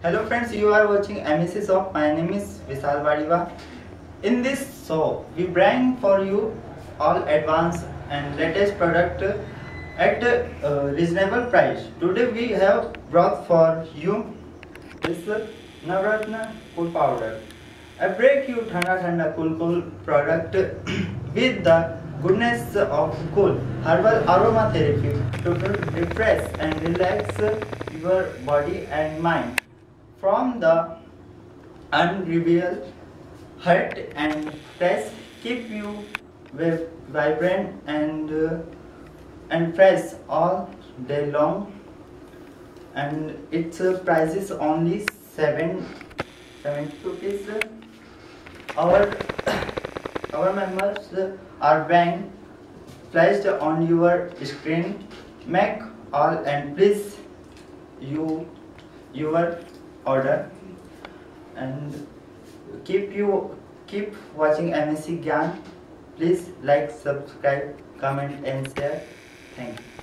Hello friends, you are watching MEC Shop. My name is Vishal Badiwa. In this show, we bring for you all advanced and latest product at uh, reasonable price. Today we have brought for you this Navratna Cool Powder. I break you thanda thanda cool cool product with the goodness of cool herbal aromatherapy to refresh and relax your body and mind from the unrevealed hurt and stress keep you vi- vibrant and uh, and fresh all day long. And its uh, price is only 7 70 rupees. Our our members are being flashed on your screen. Make all and please you your order. And keep you keep watching MSC Gyan. Please like subscribe comment and share. Thank you